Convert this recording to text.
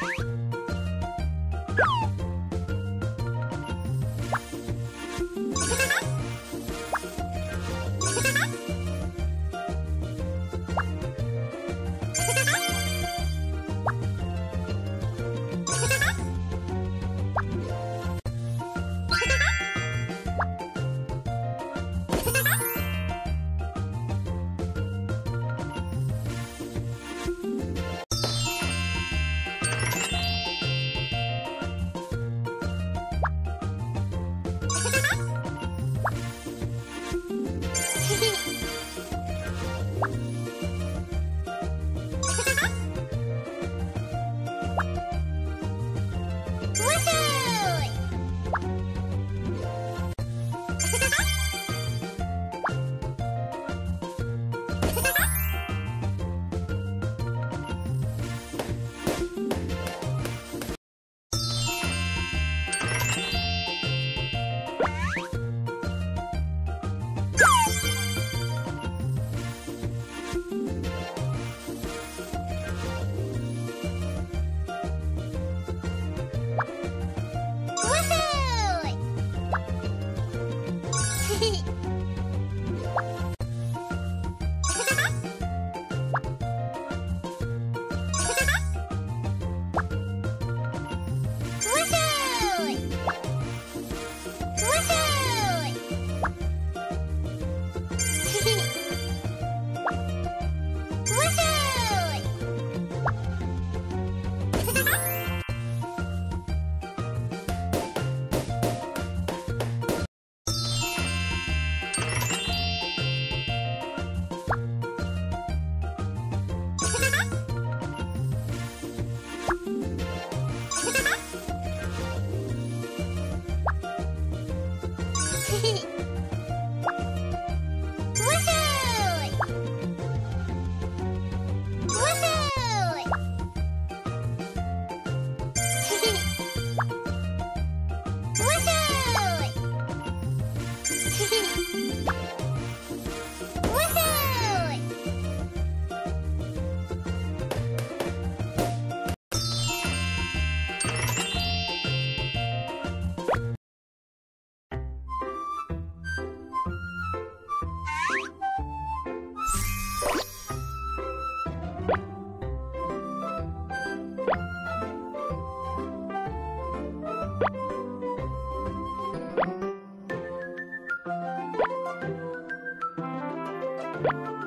Bye. Ha ha ha! Hehehe 음.